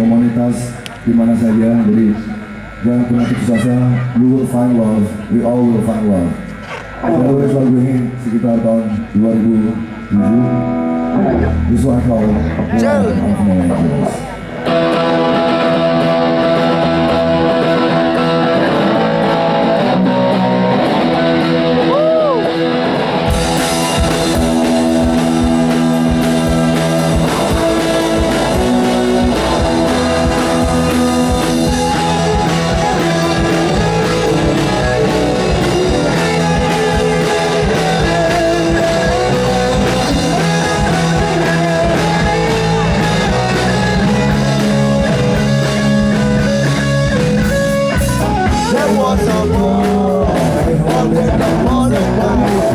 komunitas di mana saja. Jadi jangan pernah putus asa. You will find love. We all will find love. Saya nulis lagu ini sekitar tahun 2007. This is what I call Love. was a boy, all the demonic